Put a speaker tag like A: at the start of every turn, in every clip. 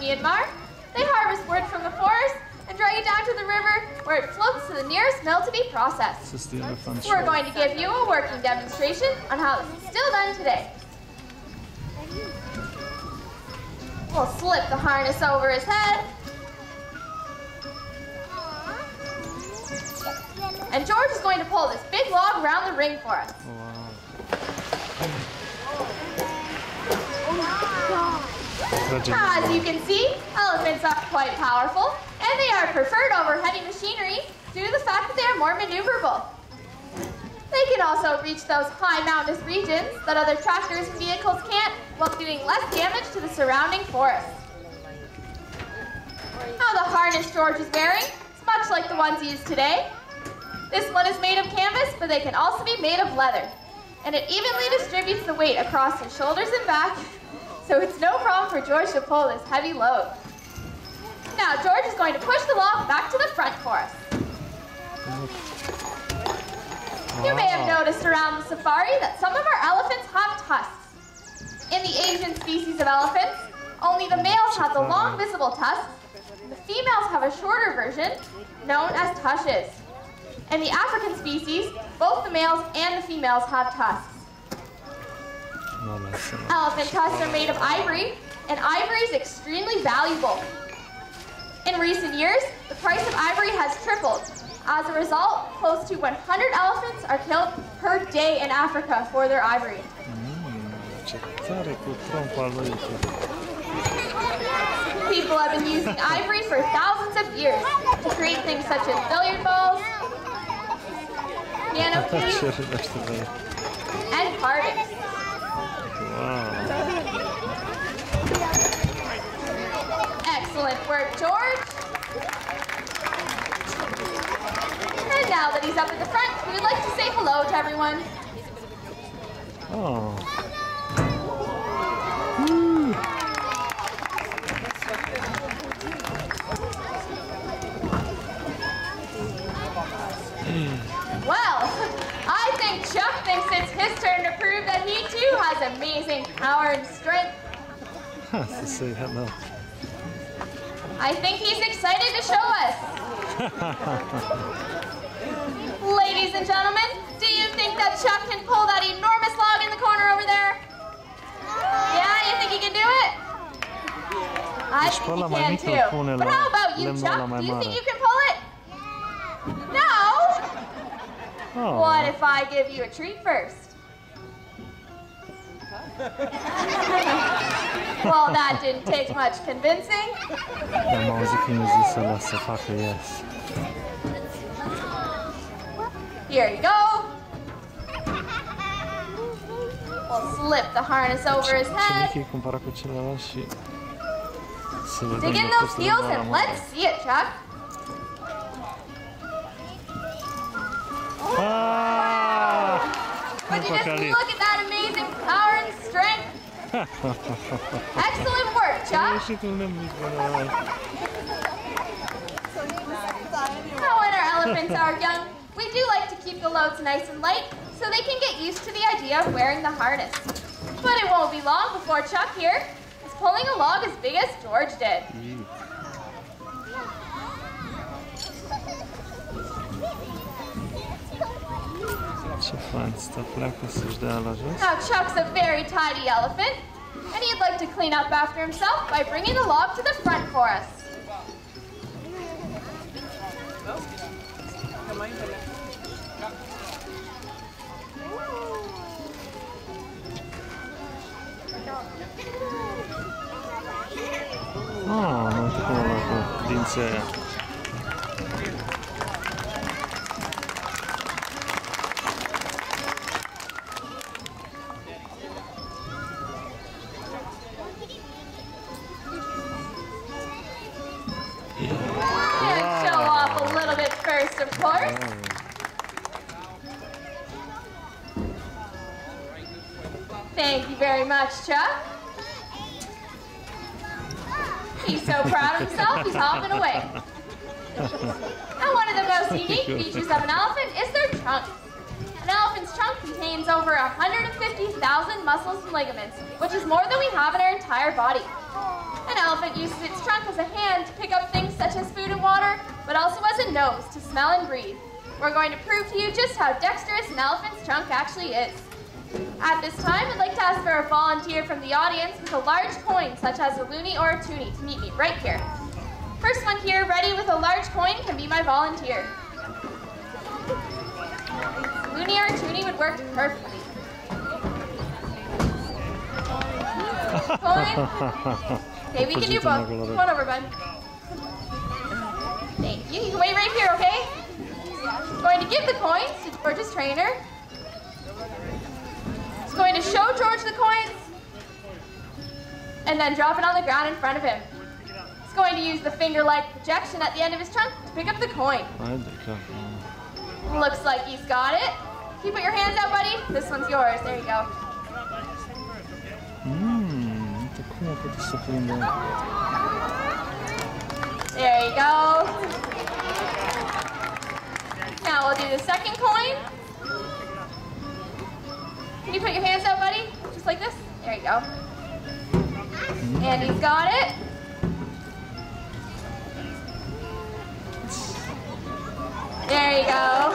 A: Myanmar. They harvest wood from the forest and drag it down to the river where it floats to the nearest mill to be processed.
B: This is the elephant
A: We're going to give you a working demonstration on how this is still done today. We'll slip the harness over his head, and George is going to pull this big log around the ring for us.
B: Oh, Radziecki.
A: As you can see, elephants are quite powerful, and they are preferred over heavy machinery due to the fact that they are more maneuverable. They can also reach those high mountainous regions that other tractors and vehicles can't while doing less damage to the surrounding forest. Now the harness George is wearing is much like the ones used today. This one is made of canvas, but they can also be made of leather. And it evenly distributes the weight across his shoulders and back, so it's no problem for George to pull this heavy load. Now George is going to push the log back to the front for us. You may have
B: ah.
A: noticed around the safari that some of our elephants have tusks. In the Asian species of elephants, only the males have the long ah. visible tusks, the females have a shorter version known as tushes. In the African species, both the males and the females have tusks. Elephant tusks are made of ivory, and ivory is extremely valuable. In recent years, the price of ivory has tripled. As a result, close to 100 elephants are killed per day in Africa for their ivory.
B: Accettare col tronco al rito.
A: People have been using ivory for thousands of years to create things such as billiard balls, piano keys,
B: Się rybasz tutaj.
A: and carvings.
B: Wow.
A: Excellent work, George. And now that he's up at the front, we would like to say hello to everyone.
B: O.
A: Well, I think Chuck thinks it's his turn to prove that he too has amazing power and strength.
B: to say hello.
A: I think he's excited to show us. Ladies and gentlemen, do you think that Chuck can pull that enormous log in the corner over there? Yeah, you think he can do it? I think he can too. But how about you, Chuck? Do you think you can pull it? No? What if I give you a treat first? well, that didn't take much convincing. Here you go. We'll slip the harness over his head.
B: Cieniki comparato ce la lasci. Se
A: Dig in those heels and let's see it, Chuck.
B: Ah!
A: Would you just look at that amazing power and strength? Excellent work, Chuck.
B: Jeszcze tu nie no.
A: Now, when our elephants are young, we do like to keep the loads nice and light so they can get used to the idea of wearing the harness. But it won't be long before Chuck here is pulling a log as big as George did.
B: Fain, sta pleacă să-și dea la.
A: Now, Chuck's a very tidy elephant, and he'd like to clean up after himself by bringing the log to the front for us.
B: Ah, non dințe.
A: And show off a little bit first, of course. Thank you very much, Chuck. He's so proud of himself, he's hopping away. Now, one of the most unique features of an elephant is their trunk. An elephant's trunk contains over 150,000 muscles and ligaments, which is more than we have in our entire body. An elephant uses its trunk as a hand to pick up things such as food and water, but also as a nose to smell and breathe. We're going to prove to you just how dexterous an elephant's trunk actually is. At this time, I'd like to ask for a volunteer from the audience with a large coin, such as a loonie or a toonie, to meet me right here. First one here, ready with a large coin, can be my volunteer. Loonie or toonie would work perfectly. Coin. Okay, we can do both. Come on over, bud. Thank you. You can wait right here, okay? Going to give the coins to George's trainer. He's going to show George the coins and then drop it on the ground in front of him. He's going to use the finger-like projection at the end of his trunk to pick up the coin. Looks like he's got it. Can you put your hands out, buddy? This one's yours. There you go.
B: Hmm, inte kolla på det så fin det är.
A: There you go. Now we'll do the second coin. Can you put your hands out, buddy? Just like this? There you go. And he's got it. There you go.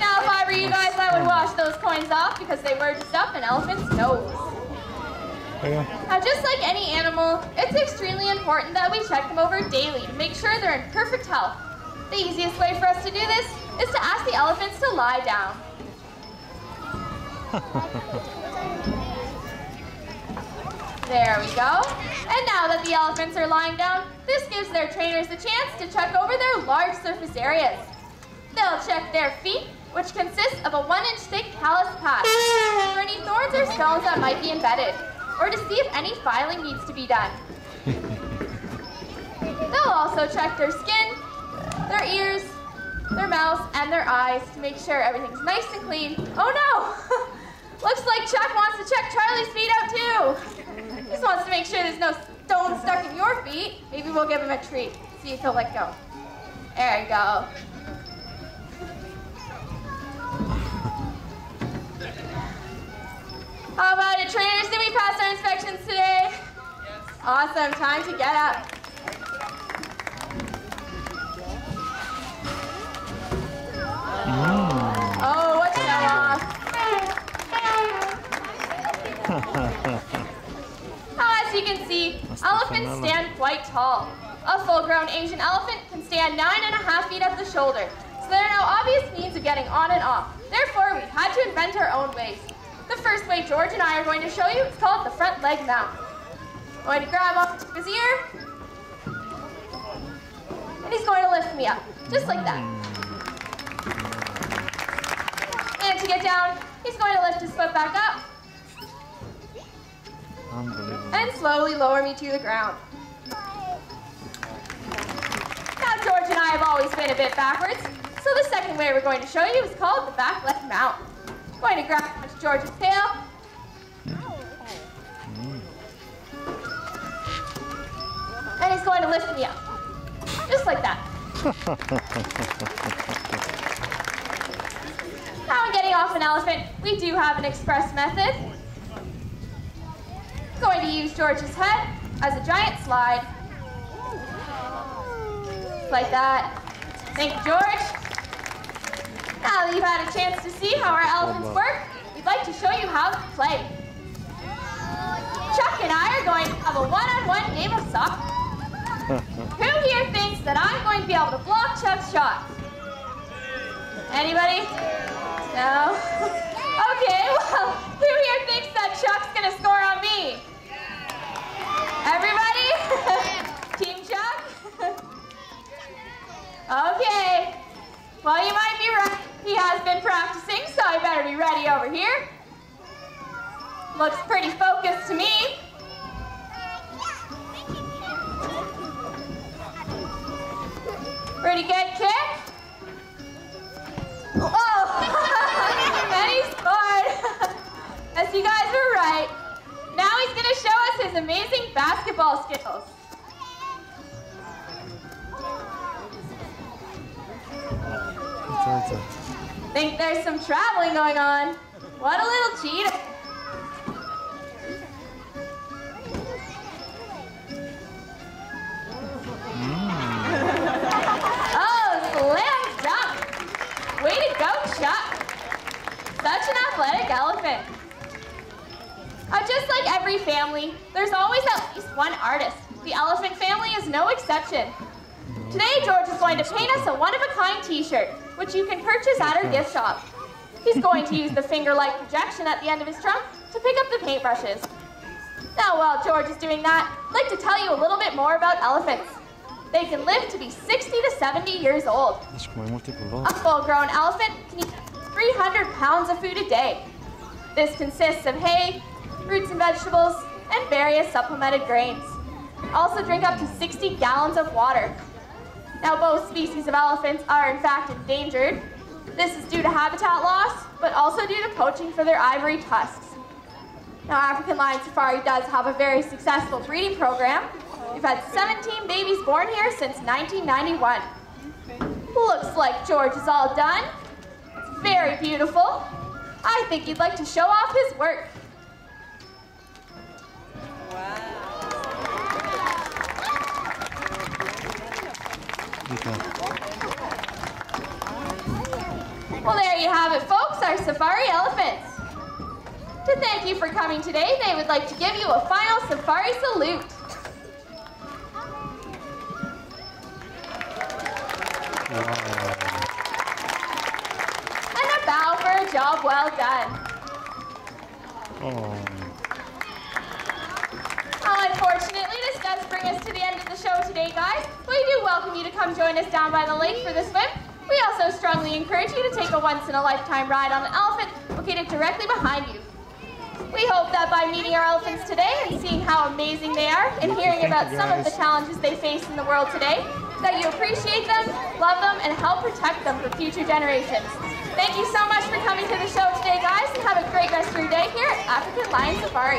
A: Now, if I were you guys, I would wash those coins off because they were just up an elephant's nose. Now, just like any animal, it's extremely important that we check them over daily to make sure they're in perfect health. The easiest way for us to do this is to ask the elephants to lie down. There we go. And now that the elephants are lying down, this gives their trainers the chance to check over their large surface areas. They'll check their feet, which consists of a one inch thick callus pad, for any thorns or stones that might be embedded, or to see if any filing needs to be done. They'll also check their skin, their ears, their mouths, and their eyes to make sure everything's nice and clean. Oh no! Looks like Chuck wants to check Charlie's feet out too. He just wants to make sure there's no stones stuck in your feet. Maybe we'll give him a treat. See if he'll let go. There you go. How about it, trainers? Did we pass our inspections today? Yes. Awesome. Time to get up. Mm. Oh, what's elephants stand quite tall. A full-grown Asian elephant can stand nine and a half feet at the shoulder, so there are no obvious means of getting on and off. Therefore, we had to invent our own ways. The first way George and I are going to show you is called the front leg mount. I'm going to grab off his ear, and he's going to lift me up, just like that. And to get down, he's going to lift his foot back up. And slowly lower me to the ground. Now, George and I have always been a bit backwards, so the second way we're going to show you is called the back left mount. I'm going to grab onto George's tail. And he's going to lift me up. Just like that. Now, in getting off an elephant, we do have an express method. Going to use George's head as a giant slide. Like that. Thank you, George. Now that you've had a chance to see how our elephants work, we'd like to show you how to play. Chuck and I are going to have a one-on-one game of soccer. Who here thinks that I'm going to be able to block Chuck's shot? Anybody? No? Okay, well, Pretty good kick. Oh! and he scored. As you guys were right. Now he's going to show us his amazing basketball skills.
B: It's all that.
A: Think there's some traveling going on. What a little cheetah. Family, there's always at least one artist. The elephant family is no exception. Today, George is going to paint us a one-of-a-kind t-shirt, which you can purchase at our gift shop. He's going to use the finger-like projection at the end of his trunk to pick up the paintbrushes. Now, while George is doing that, I'd like to tell you a little bit more about elephants. They can live to be 60 to 70 years old. A full-grown elephant can eat 300 pounds of food a day. This consists of hay, fruits and vegetables, and various supplemented grains. Also drink up to 60 gallons of water. Now both species of elephants are in fact endangered. This is due to habitat loss, but also due to poaching for their ivory tusks. Now African Lion Safari does have a very successful breeding program. We've had 17 babies born here since 1991. Looks like George is all done. Very beautiful. I think he'd like to show off his work. Well, there you have it, folks, our safari elephants. To thank you for coming today, they would like to give you a final safari salute. And a bow for a job well done. Unfortunately, this does bring us to the end of the show today, guys. We do welcome you to come join us down by the lake for the swim. We also strongly encourage you to take a once-in-a-lifetime ride on an elephant located directly behind you. We hope that by meeting our elephants today and seeing how amazing they are and hearing about some of the challenges they face in the world today, that you appreciate them, love them, and help protect them for future generations. Thank you so much for coming to the show today, guys, and have a great rest of your day here at African Lion Safari.